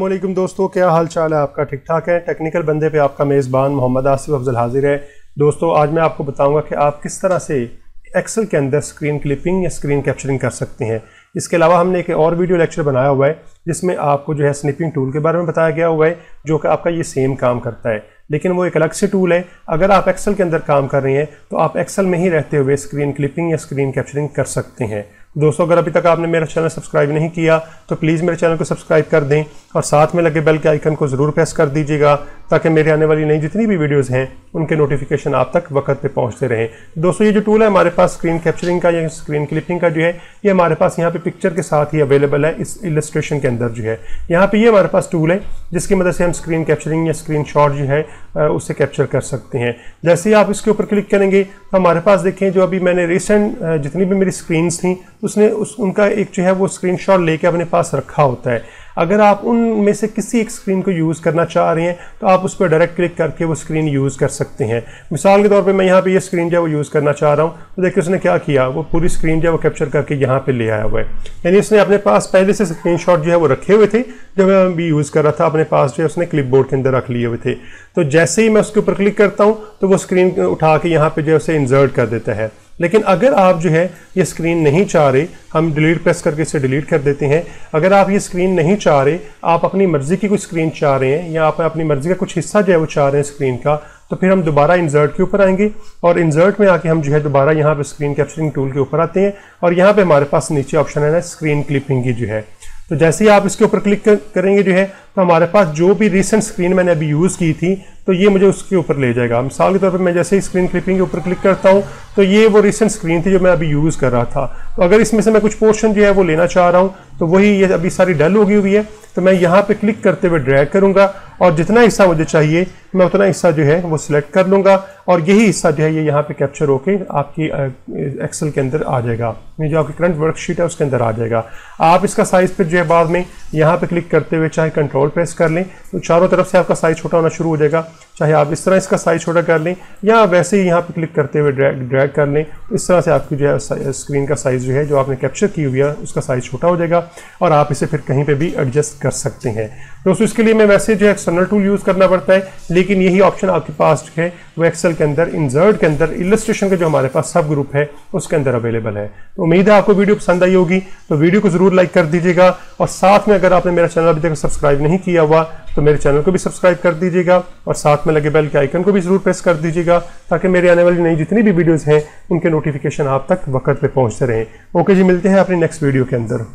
वालेकुम दोस्तों, क्या हाल चाल है आपका? ठीक ठाक है? टेक्निकल बंदे पे आपका मेज़बान मोहम्मद आसिफ अफजल हाजिर है। दोस्तों, आज मैं आपको बताऊँगा कि आप किस तरह से एक्सेल के अंदर स्क्रीन क्लिपिंग या स्क्रीन कैप्चरिंग कर सकते हैं। इसके अलावा हमने एक और वीडियो लेक्चर बनाया हुआ है, जिसमें आपको जो है स्निपिंग टूल के बारे में बताया गया हुआ है, जो कि आपका ये सेम काम करता है। लेकिन वो एक अलग से टूल है। अगर आप एक्सेल के अंदर काम कर रहे हैं तो आप एक्सेल में ही रहते हुए स्क्रीन क्लिपिंग या स्क्रीन कैप्चरिंग कर सकते हैं। दोस्तों, अगर अभी तक आपने मेरा चैनल सब्सक्राइब नहीं किया तो प्लीज़ मेरे चैनल को सब्सक्राइब कर दें और साथ में लगे बेल के आइकन को ज़रूर प्रेस कर दीजिएगा ताकि मेरे आने वाली नई जितनी भी वीडियोस हैं, उनके नोटिफिकेशन आप तक वक्त पे पहुँचते रहें। दोस्तों, ये जो टूल है, हमारे पास स्क्रीन कैप्चरिंग का या स्क्रीन क्लिपिंग का जो है, ये हमारे पास यहाँ पे पिक्चर के साथ ही अवेलेबल है, इस इलस्ट्रेशन के अंदर जो है। यहाँ पे ये हमारे पास टूल है, जिसकी मदद से हम स्क्रीन कैप्चरिंग या स्क्रीन जो है उससे कैप्चर कर सकते हैं। जैसे ही आप इसके ऊपर क्लिक करेंगे तो हमारे पास देखें, जो अभी मैंने रिसेंट जितनी भी मेरी स्क्रीन थी, उसने उस, उनका एक जो है, वो स्क्रीन लेके अपने पास रखा होता है। अगर आप उनमें से किसी एक स्क्रीन को यूज़ करना चाह रहे हैं तो आप उस पर डायरेक्ट क्लिक करके वो स्क्रीन यूज़ कर सकते हैं। मिसाल के तौर पे मैं यहाँ पे ये यह स्क्रीन जो है वो यूज़ करना चाह रहा हूँ। तो देखिए उसने क्या किया? वो पूरी स्क्रीन जो है वो कैप्चर करके यहाँ पे ले आया हुआ है। यानी उसने अपने पास पहले से स्क्रीन जो है वो रखे हुए थे जब मैं भी यूज़ कर रहा था। अपने पास जो है उसने क्लिप के अंदर रख लिए हुए थे। तो जैसे ही मैं उसके ऊपर क्लिक करता हूँ तो वो स्क्रीन उठा के यहाँ पर जो है उसे इंजर्ट कर देता है। लेकिन अगर आप जो है ये स्क्रीन नहीं चाह रहे, हम डिलीट प्रेस करके इसे डिलीट कर देते हैं। अगर आप ये स्क्रीन नहीं चाह रहे, आप अपनी मर्ज़ी की कोई स्क्रीन चाह रहे हैं या आप अपनी मर्ज़ी का कुछ हिस्सा जो है वो चाह रहे हैं स्क्रीन का तो फिर हम दोबारा इंजर्ट के ऊपर आएँगे और इंजर्ट में आके हम जो है दोबारा यहाँ पर स्क्रीन कैप्चरिंग टूल के ऊपर आते हैं और यहाँ पर हमारे पास नीचे ऑप्शन है ना स्क्रीन क्लिपिंग की जो है। तो जैसे ही आप इसके ऊपर क्लिक करेंगे जो है तो हमारे पास जो भी रिसेंट स्क्रीन मैंने अभी यूज़ की थी तो ये मुझे उसके ऊपर ले जाएगा। मिसाल के तौर पर मैं जैसे ही स्क्रीन क्लिपिंग के ऊपर क्लिक करता हूँ तो ये वो रिसेंट स्क्रीन थी जो मैं अभी यूज़ कर रहा था। तो अगर इसमें से मैं कुछ पोर्शन जो है वो लेना चाह रहा हूँ तो वही ये अभी सारी डल होगी हुई है। तो मैं यहाँ पर क्लिक करते हुए ड्रैग करूँगा। और जितना हिस्सा मुझे चाहिए, मैं उतना हिस्सा जो है वो सिलेक्ट कर लूँगा और यही हिस्सा जो है ये यहाँ पे कैप्चर होके आपकी एक्सेल के अंदर आ जाएगा। ये जो आपकी करंट वर्कशीट है उसके अंदर आ जाएगा। आप इसका साइज़ फिर जो है बाद में यहाँ पे क्लिक करते हुए चाहे कंट्रोल प्रेस कर लें तो चारों तरफ़ से आपका साइज़ छोटा होना शुरू हो जाएगा। चाहे आप इस तरह इसका साइज़ छोटा कर लें या वैसे ही यहाँ पे क्लिक करते हुए ड्रैग ड्रैग कर लें, इस तरह से आपकी जो है स्क्रीन का साइज़ जो है, जो आपने कैप्चर की हुई है, उसका साइज़ छोटा हो जाएगा और आप इसे फिर कहीं पर भी एडजस्ट कर सकते हैं। दोस्तों, इसके लिए मैं वैसे जो है एक्सटर्नल टूल यूज़ करना पड़ता है, लेकिन यही ऑप्शन आपके पास जो है, वो एक्सेल के अंदर इंजर्ट के अंदर इलस्ट्रेशन का जो हमारे पास सब ग्रुप है, उसके अंदर अवेलेबल है। तो उम्मीद है आपको वीडियो पसंद आई होगी तो वीडियो को ज़रूर लाइक कर दीजिएगा और साथ में अगर आपने मेरा चैनल अभी तक सब्सक्राइब नहीं किया हुआ तो मेरे चैनल को भी सब्सक्राइब कर दीजिएगा और साथ में लगे बेल के आइकन को भी ज़रूर प्रेस कर दीजिएगा ताकि मेरे आने वाली नई जितनी भी वीडियोज़ हैं, उनके नोटिफिकेशन आप तक वक्त पर पहुँचते रहें। ओके जी, मिलते हैं अपनी नेक्स्ट वीडियो के अंदर।